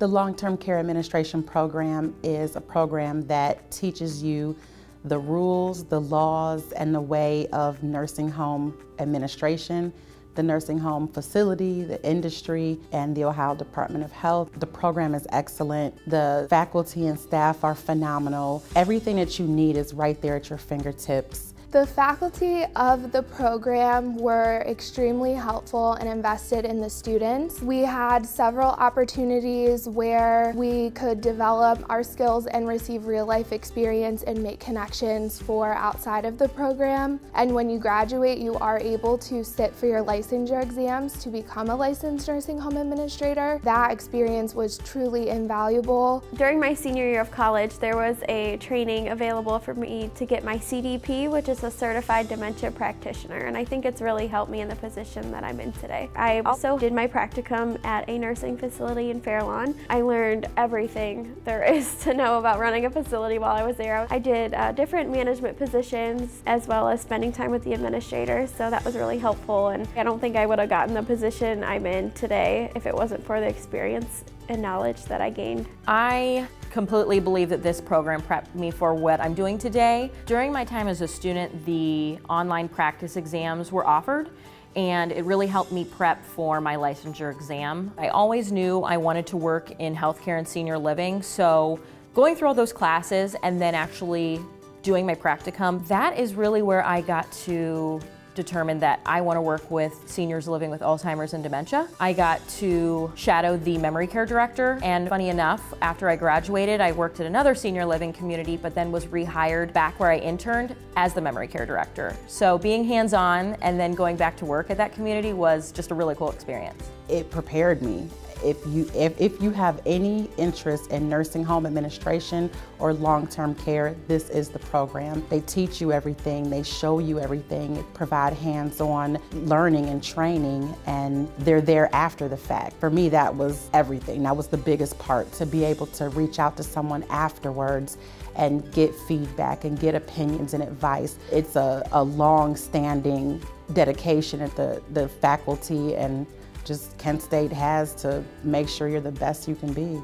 The Long-Term Care Administration Program is a program that teaches you the rules, the laws, and the way of nursing home administration, the nursing home facility, the industry, and the Ohio Department of Health. The program is excellent. The faculty and staff are phenomenal. Everything that you need is right there at your fingertips. The faculty of the program were extremely helpful and invested in the students. We had several opportunities where we could develop our skills and receive real life experience and make connections for outside of the program. And when you graduate, you are able to sit for your licensure exams to become a licensed nursing home administrator. That experience was truly invaluable. During my senior year of college, there was a training available for me to get my CDP, which is a certified dementia practitioner and I think it's really helped me in the position that I'm in today. I also did my practicum at a nursing facility in Fairlawn. I learned everything there is to know about running a facility while I was there. I did uh, different management positions as well as spending time with the administrator so that was really helpful and I don't think I would have gotten the position I'm in today if it wasn't for the experience and knowledge that I gained. I completely believe that this program prepped me for what I'm doing today. During my time as a student, the online practice exams were offered and it really helped me prep for my licensure exam. I always knew I wanted to work in healthcare and senior living, so going through all those classes and then actually doing my practicum, that is really where I got to determined that I want to work with seniors living with Alzheimer's and dementia. I got to shadow the memory care director and funny enough, after I graduated, I worked at another senior living community but then was rehired back where I interned as the memory care director. So being hands-on and then going back to work at that community was just a really cool experience. It prepared me if you, if, if you have any interest in nursing home administration or long-term care, this is the program. They teach you everything, they show you everything, provide hands-on learning and training, and they're there after the fact. For me, that was everything. That was the biggest part, to be able to reach out to someone afterwards and get feedback and get opinions and advice. It's a, a long-standing dedication at the, the faculty and just Kent State has to make sure you're the best you can be.